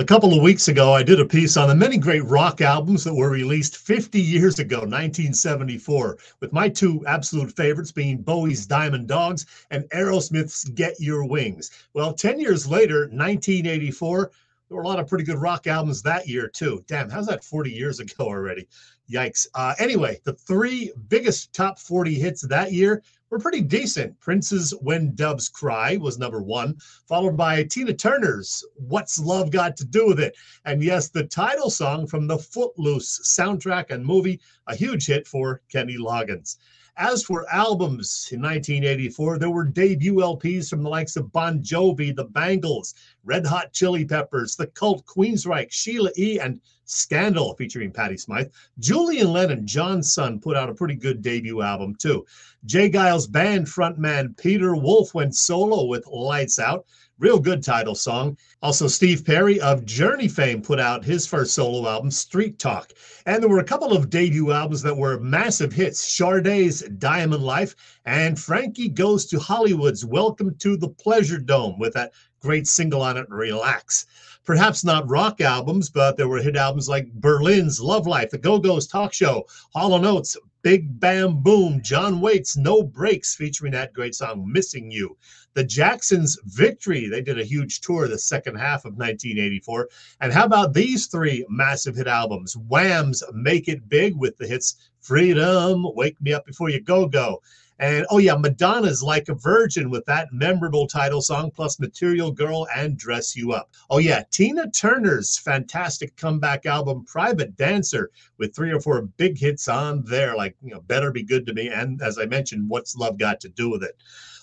A couple of weeks ago, I did a piece on the many great rock albums that were released 50 years ago, 1974, with my two absolute favorites being Bowie's Diamond Dogs and Aerosmith's Get Your Wings. Well, 10 years later, 1984, there were a lot of pretty good rock albums that year, too. Damn, how's that 40 years ago already? Yikes. Uh, anyway, the three biggest top 40 hits that year were pretty decent. Prince's When Doves Cry was number one, followed by Tina Turner's What's Love Got to Do with It? And yes, the title song from the Footloose soundtrack and movie, a huge hit for Kenny Loggins. As for albums in 1984, there were debut LPs from the likes of Bon Jovi, The Bangles, Red Hot Chili Peppers, The Cult, Queensryche, Sheila E., and Scandal featuring Patti Smyth. Julian Lennon, John's son, put out a pretty good debut album too. J. Geils band frontman Peter Wolf went solo with Lights Out. Real good title song. Also, Steve Perry of Journey fame put out his first solo album, Street Talk. And there were a couple of debut albums that were massive hits Sade's Diamond Life and Frankie Goes to Hollywood's Welcome to the Pleasure Dome with that great single on it, Relax. Perhaps not rock albums, but there were hit albums like Berlin's Love Life, The Go Go's Talk Show, Hall and Oates, Big Bam Boom, John Waite's, No Brakes, featuring that great song Missing You. The Jacksons' Victory, they did a huge tour the second half of 1984. And how about these three massive hit albums? Wham's Make It Big with the hits Freedom, Wake Me Up Before You Go Go. And oh, yeah, Madonna's Like a Virgin with that memorable title song, plus Material Girl and Dress You Up. Oh, yeah, Tina Turner's fantastic comeback album, Private Dancer, with three or four big hits on there, like, you know, Better Be Good to Me. And as I mentioned, What's Love Got to Do with It?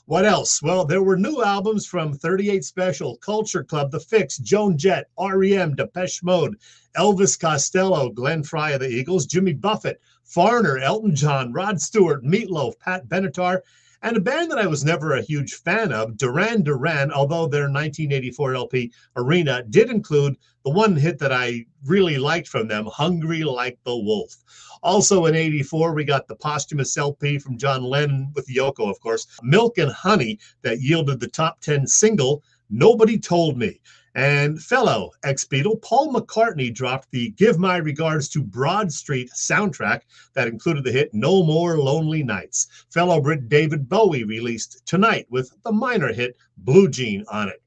What else? Well, there were new albums from 38 Special, Culture Club, The Fixx, Joan Jett, REM, Depeche Mode, Elvis Costello, Glenn Frey of the Eagles, Jimmy Buffett, Foreigner, Elton John, Rod Stewart, Meatloaf, Pat Benatar, and a band that I was never a huge fan of, Duran Duran, although their 1984 LP Arena did include the one hit that I really liked from them, Hungry Like the Wolf. Also in 84, we got the posthumous LP from John Lennon with Yoko, of course, Milk and Honey, that yielded the top 10 single, Nobody Told Me. And fellow ex Beatle Paul McCartney dropped the Give My Regards to Broad Street soundtrack that included the hit No More Lonely Nights. Fellow Brit David Bowie released Tonight with the minor hit Blue Jean on it.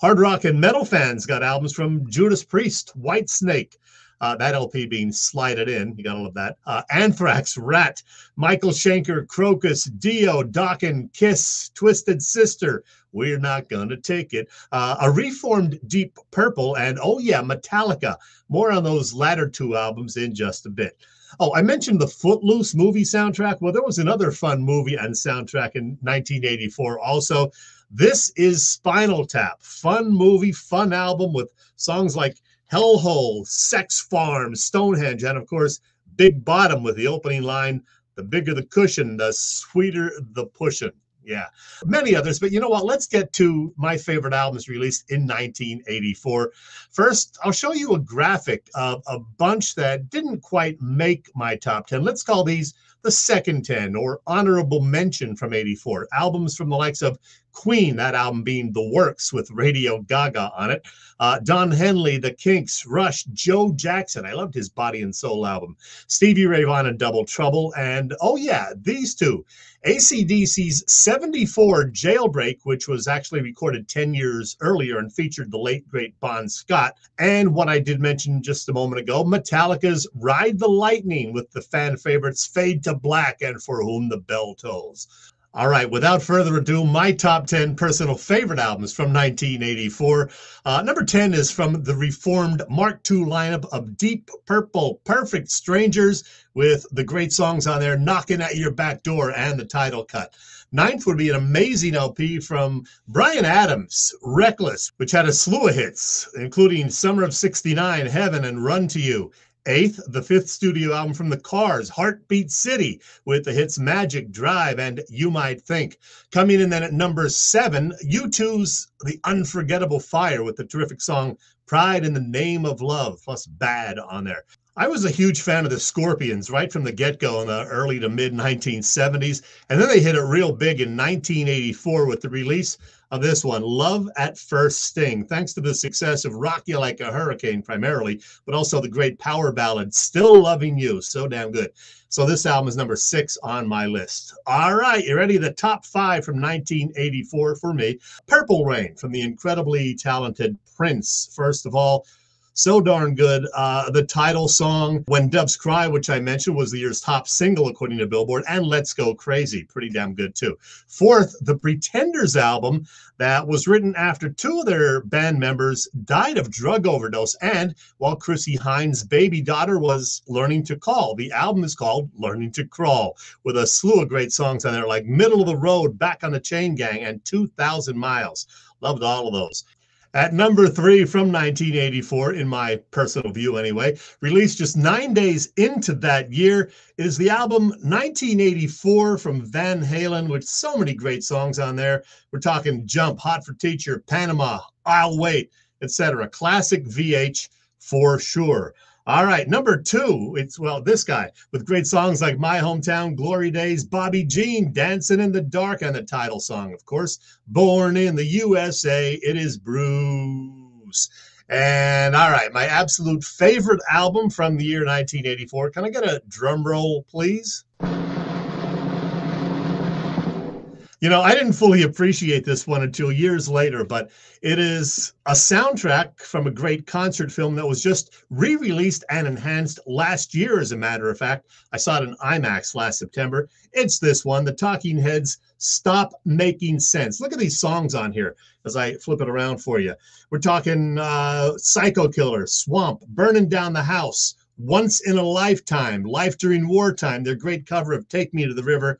Hard rock and metal fans got albums from Judas Priest, Whitesnake, uh, that LP being Slide It In. You got all of that. Uh, Anthrax, Ratt, Michael Schenker, Krokus, Dio, Dokken, Kiss, Twisted Sister. We're not going to take it. Uh, a reformed Deep Purple, and oh, yeah, Metallica. More on those latter two albums in just a bit. Oh, I mentioned the Footloose movie soundtrack. Well, there was another fun movie and soundtrack in 1984 also. This is Spinal Tap. Fun movie, fun album with songs like Hellhole, Sex Farm, Stonehenge, and of course, Big Bottom with the opening line the bigger the cushion, the sweeter the pushing. Yeah, many others. But you know what? Let's get to my favorite albums released in 1984. First, I'll show you a graphic of a bunch that didn't quite make my top 10. Let's call these the second 10 or honorable mention from 84. Albums from the likes of Queen, that album being The Works with Radio Gaga on it. Uh, Don Henley, The Kinks, Rush, Joe Jackson. I loved his Body and Soul album. Stevie Ray Vaughan and Double Trouble. And oh, yeah, these two. ACDC's 74 Jailbreak, which was actually recorded 10 years earlier and featured the late, great Bon Scott. And what I did mention just a moment ago, Metallica's Ride the Lightning with the fan favorites Fade to Black and For Whom the Bell Tolls. All right, without further ado, my top 10 personal favorite albums from 1984. Uh, number 10 is from the reformed Mark II lineup of Deep Purple, Perfect Strangers, with the great songs on there, Knocking at Your Back Door and the title cut. Ninth would be an amazing LP from Bryan Adams, Reckless, which had a slew of hits, including Summer of 69, Heaven, and Run to You. Eighth, the fifth studio album from the Cars, Heartbeat City, with the hits Magic, Drive, and You Might Think. Coming in then at number seven, U2's The Unforgettable Fire with the terrific song Pride in the Name of Love, plus Bad on there. I was a huge fan of the Scorpions right from the get go in the early to mid 1970s. And then they hit it real big in 1984 with the release of this one, Love at First Sting. Thanks to the success of Rock You Like a Hurricane, primarily, but also the great power ballad, Still Loving You. So damn good. So this album is number six on my list. All right, you ready? The top five from 1984 for me Purple Rain from the incredibly talented Prince. First of all, so darn good. Uh, the title song, When Doves Cry, which I mentioned, was the year's top single according to Billboard, and Let's Go Crazy, pretty damn good too. Fourth, the Pretenders album that was written after two of their band members died of drug overdose, and while Chrissie Hynde's baby daughter was learning to call. The album is called Learning to Crawl, with a slew of great songs on there like Middle of the Road, Back on the Chain Gang, and 2,000 Miles. Loved all of those. At number three from 1984, in my personal view anyway, released just nine days into that year, is the album 1984 from Van Halen, with so many great songs on there. We're talking Jump, Hot for Teacher, Panama, I'll Wait, etc. Classic VH for sure. All right, number two, it's well, this guy with great songs like My Hometown, Glory Days, Bobby Jean, Dancing in the Dark, and the title song, of course, Born in the USA, it is Bruce. And all right, my absolute favorite album from the year 1984. Can I get a drum roll, please? You know, I didn't fully appreciate this one until years later, but it is a soundtrack from a great concert film that was just re released and enhanced last year, as a matter of fact. I saw it in IMAX last September. It's this one, The Talking Heads Stop Making Sense. Look at these songs on here as I flip it around for you. We're talking uh, Psycho Killer, Swamp, Burning Down the House, Once in a Lifetime, Life During Wartime, their great cover of Take Me to the River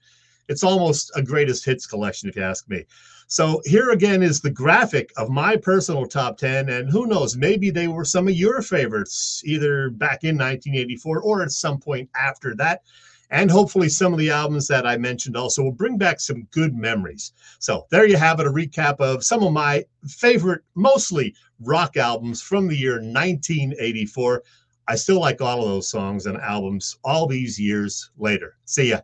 it's almost a greatest hits collection, if you ask me. So here again is the graphic of my personal top 10. And who knows, maybe they were some of your favorites, either back in 1984 or at some point after that. And hopefully, some of the albums that I mentioned also will bring back some good memories. So, there you have it a recap of some of my favorite, mostly rock albums from the year 1984. I still like all of those songs and albums all these years later. See ya.